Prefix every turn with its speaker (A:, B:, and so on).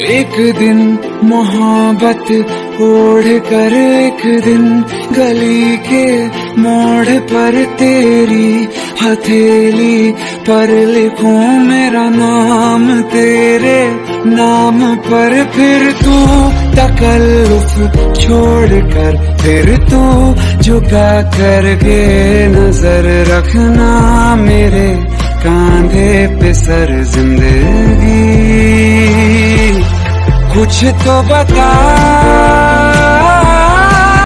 A: एक दिन मोहब्बत ओढ़ कर एक दिन गली के मोड़ पर तेरी हथेली पर लिखो मेरा नाम, तेरे नाम पर फिर तू तकल्लुफ छोड़ कर, फिर तू झुका करके नज़र रखना मेरे कांधे पे सर, ज़िंदगी कुछ तो बता।